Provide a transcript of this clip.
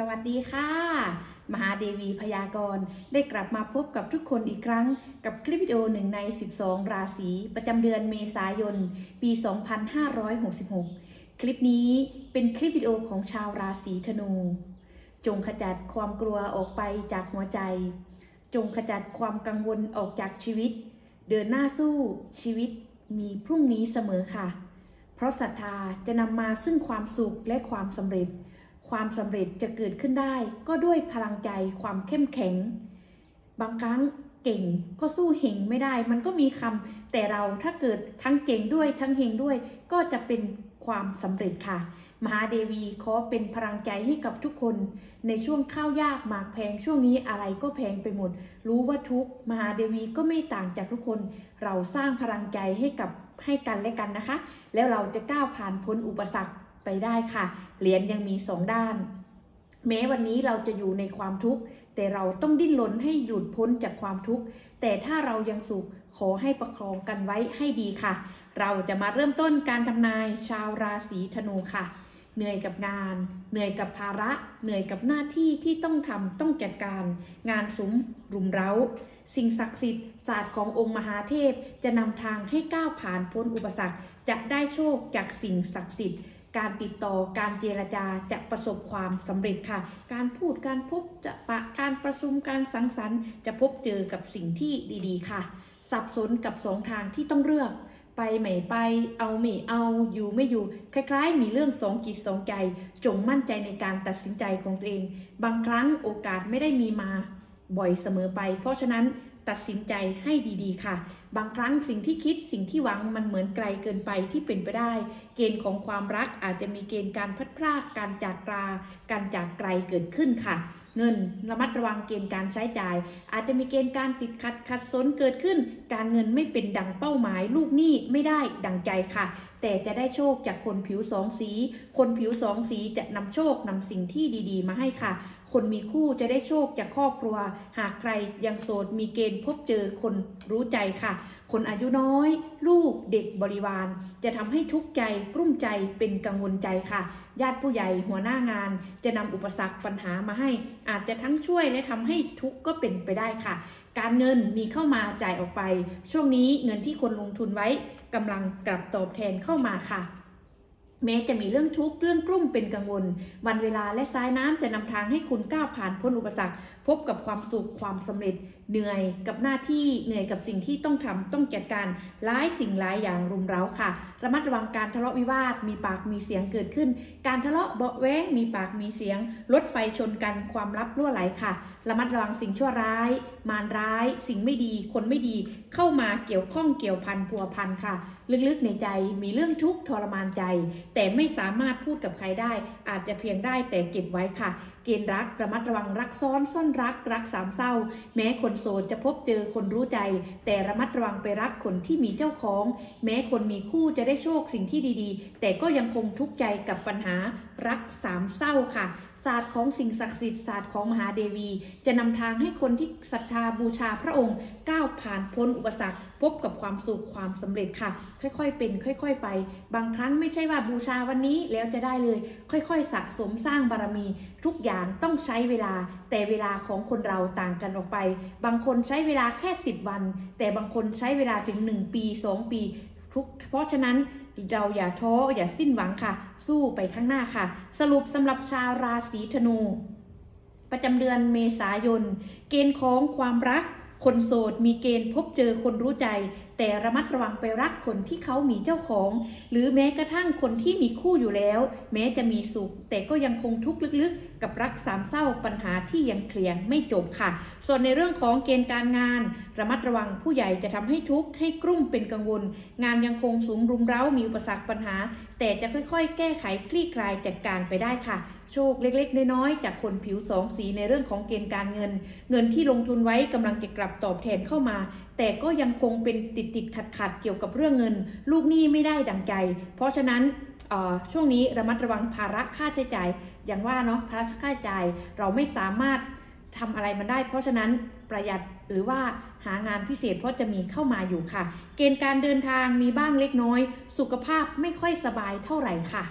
สวัสดีค่ะ มหาเดวีพยากรณ์ได้กลับมาพบกับทุกคนอีกครั้ง กับคลิปวิดีโอหนึ่งใน 12 ราศีประจำเดือนเมษายน ปี 2566 คลิปนี้เป็นคลิปวิดีโอของชาวราศีธนู จงขจัดความกลัวออกไปจากหัวใจ จงขจัดความกังวลออกจากชีวิต เดินหน้าสู้ชีวิตมีพรุ่งนี้เสมอค่ะ เพราะศรัทธาจะนำมาซึ่งความสุขและความสำเร็จ ความสำเร็จจะเกิดขึ้นได้ก็ด้วยพลังใจความเข้มแข็ง บางครั้งเก่งก็สู้เฮงไม่ได้ มันก็มีคำแต่เราถ้าเกิดทั้งเก่งด้วยทั้งเฮงด้วย ก็จะเป็นความสำเร็จค่ะ มหาเดวีขอเป็นพลังใจให้กับทุกคน ในช่วงข้าวยากหมากแพงช่วงนี้อะไรก็แพงไปหมด รู้ว่าทุกมหาเดวีก็ไม่ต่างจากทุกคน เราสร้างพลังใจให้กับให้กันและกันนะคะ แล้วเราจะก้าวผ่านพ้นอุปสรรค ไปได้ค่ะ เหรียญยังมีสองด้าน แม้วันนี้เราจะอยู่ในความทุกข์ แต่เราต้องดิ้นรนให้หลุดพ้นจากความทุกข์ แต่ถ้าเรายังสุขขอให้ประคองกันไว้ให้ดีค่ะ เราจะมาเริ่มต้นการทำนายชาวราศีธนูค่ะ เหนื่อยกับงาน เหนื่อยกับภาระ เหนื่อยกับหน้าที่ที่ต้องทำต้องจัดการ งานสุมรุมเร้า สิ่งศักดิ์สิทธิ์ศาสตร์ขององค์มหาเทพจะนำทางให้ก้าวผ่านพ้นอุปสรรคจะได้โชคจากสิ่งศักดิ์สิทธิ์ การติดต่อการเจรจาจะประสบความสำเร็จค่ะ การพูดการพบจะปะการประชุมการสังสรรค์ จะพบเจอกับสิ่งที่ดีๆ ค่ะ สับสนกับสองทางที่ต้องเลือกไปไม่ไป เอาไม่เอา อยู่ไม่อยู่ คล้ายๆ มีเรื่องสองจิตสองใจ จงมั่นใจในการตัดสินใจของตัวเอง บางครั้งโอกาสไม่ได้มีมาบ่อยเสมอไป เพราะฉะนั้น ตัดสินใจให้ดีๆ ค่ะ บางครั้งสิ่งที่คิดสิ่งที่หวังมันเหมือนไกลเกินไปที่เป็นไปได้ เกณฑ์ของความรักอาจจะมีเกณฑ์การพัดพรากการจากกลาการจากไกลเกิดขึ้นค่ะ เงินระมัดระวังเกณฑ์การใช้จ่าย อาจจะมีเกณฑ์การติดขัดขัดสนเกิดขึ้น การเงินไม่เป็นดังเป้าหมาย ลูกหนี้ไม่ได้ดังใจค่ะ แต่จะได้โชคจากคนผิวสองสี คนผิวสองสีจะนำโชคนำสิ่งที่ดี ๆ มาให้ค่ะ คนมีคู่จะได้โชคจากครอบครัว หากใครยังโสดมีเกณฑ์พบเจอคนรู้ใจค่ะ คนอายุน้อย ลูกเด็กบริวาร จะทำให้ทุกข์ใจกลุ้มใจเป็นกังวลใจค่ะ ญาติผู้ใหญ่หัวหน้างาน จะนำอุปสรรคปัญหามาให้ อาจจะทั้งช่วยและทำให้ทุกข์ก็เป็นไปได้ค่ะ การเงินมีเข้ามาจ่ายออกไป ช่วงนี้เงินที่คนลงทุนไว้กำลังกลับตอบแทนเข้ามาค่ะ แม้จะมีเรื่องทุกข์เรื่องกลุ้มเป็นกังวล วันเวลาและสายน้ำจะนำทางให้คุณก้าวผ่านพ้นอุปสรรค พบกับความสุขความสำเร็จ เหนื่อยกับหน้าที่เหนื่อยกับสิ่งที่ต้องทำต้องจัดการหลายสิ่งหลายอย่างรุมเร้าค่ะ ระมัดระวังการทะเลาะวิวาทมีปากมีเสียงเกิดขึ้น การทะเลาะเบาแว้งมีปากมีเสียงรถไฟชนกันความลับรั่วไหลค่ะระมัดระวังสิ่งชั่วร้าย มารร้าย สิ่งไม่ดี คนไม่ดี เข้ามาเกี่ยวข้องเกี่ยวพันพัวพันค่ะ ลึกๆในใจมีเรื่องทุกข์ทรมานใจ แต่ไม่สามารถพูดกับใครได้ อาจจะเพียงได้แต่เก็บไว้ค่ะ เกณฑ์รักระมัดระวังรักซ้อนซ่อนรัก รักสามเศร้า แม้คนโสดจะพบเจอคนรู้ใจ แต่ระมัดระวังไปรักคนที่มีเจ้าของ แม้คนมีคู่จะได้โชคสิ่งที่ดีๆ แต่ก็ยังคงทุกข์ใจกับปัญหารักสามเศร้าค่ะศาสตร์ของสิ่งศักดิ์สิทธิ์ศาสตร์ของมหาเดวี จะนำทางให้คนที่ศรัทธาบูชาพระองค์ก้าวผ่านพ้นอุปสรรค พบกับความสุขความสำเร็จค่ะ ค่อยๆเป็น ค่อย ๆ ไป บางครั้งไม่ใช่ว่าบูชาวันนี้แล้วจะได้เลย ค่อยๆ สะสมสร้างบารมี ทุกอย่างต้องใช้เวลา แต่เวลาของคนเราต่างกันออกไป บางคนใช้เวลาแค่ 10 วัน แต่บางคนใช้เวลาถึง 1 ปี 2 ปี ทุกเพราะฉะนั้นเราอย่าท้ออย่าสิ้นหวังค่ะ สู้ไปข้างหน้าค่ะ สรุปสำหรับชาวราศีธนู ประจำเดือนเมษายน เกณฑ์ของความรัก คนโสดมีเกณฑ์พบเจอคนรู้ใจ แต่ระมัดระวังไปรักคนที่เขามีเจ้าของ หรือแม้กระทั่งคนที่มีคู่อยู่แล้ว แม้จะมีสุข แต่ก็ยังคงทุกข์ลึกๆ กับรักสามเศร้าปัญหาที่ยังเคลียร์ไม่จบค่ะ ส่วนในเรื่องของเกณฑ์การงาน ระมัดระวังผู้ใหญ่จะทำให้ทุกข์ให้กรุ่มเป็นกังวล งานยังคงสูงรุมเร้ามีอุปสรรคปัญหา แต่จะค่อยๆ แก้ไขคลี่คลายจัดการไปได้ค่ะ โชคเล็กๆ น้อยๆ จากคนผิวสองสีในเรื่องของเกณฑ์การเงิน เงินที่ลงทุนไว้กำลังจะกลับตอบแทนเข้ามา แต่ก็ยังคงเป็นติดติดขัดขัดๆเกี่ยวกับเรื่องเงิน ลูกหนี้ไม่ได้ดังใจ เพราะฉะนั้นช่วงนี้ระมัดระวังภาระค่าใช้จ่าย อย่างว่าเนาะภาระค่าใช้จ่ายเราไม่สามารถทำอะไรมันได้ เพราะฉะนั้นประหยัดหรือว่าหางานพิเศษเพราะจะมีเข้ามาอยู่ค่ะ เกณฑ์การเดินทางมีบ้างเล็กน้อย สุขภาพไม่ค่อยสบายเท่าไหร่ค่ะ